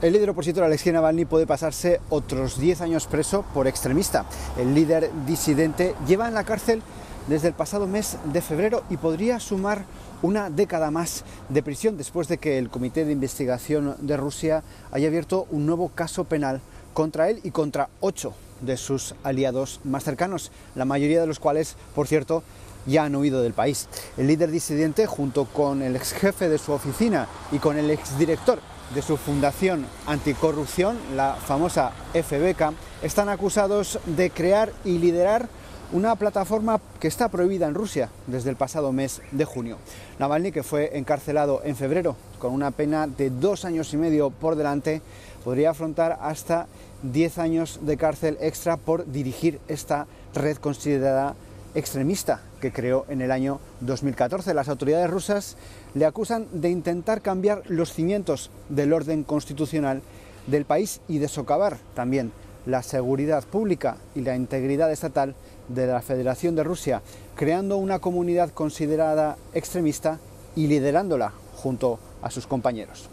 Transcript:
El líder opositor Alexei Navalny puede pasarse otros 10 años preso por extremista. El líder disidente lleva en la cárcel desde el pasado mes de febrero y podría sumar una década más de prisión después de que el Comité de Investigación de Rusia haya abierto un nuevo caso penal contra él y contra ocho de sus aliados más cercanos, la mayoría de los cuales, por cierto, ya han huido del país. El líder disidente, junto con el ex jefe de su oficina y con el exdirector de su fundación anticorrupción, la famosa FBK, están acusados de crear y liderar una plataforma que está prohibida en Rusia desde el pasado mes de junio. Navalny, que fue encarcelado en febrero con una pena de dos años y medio por delante, podría afrontar hasta 10 años de cárcel extra por dirigir esta red considerada extremista que creó en el año 2014. Las autoridades rusas le acusan de intentar cambiar los cimientos del orden constitucional del país y de socavar también la seguridad pública y la integridad estatal de la Federación de Rusia, creando una comunidad considerada extremista y liderándola junto a sus compañeros.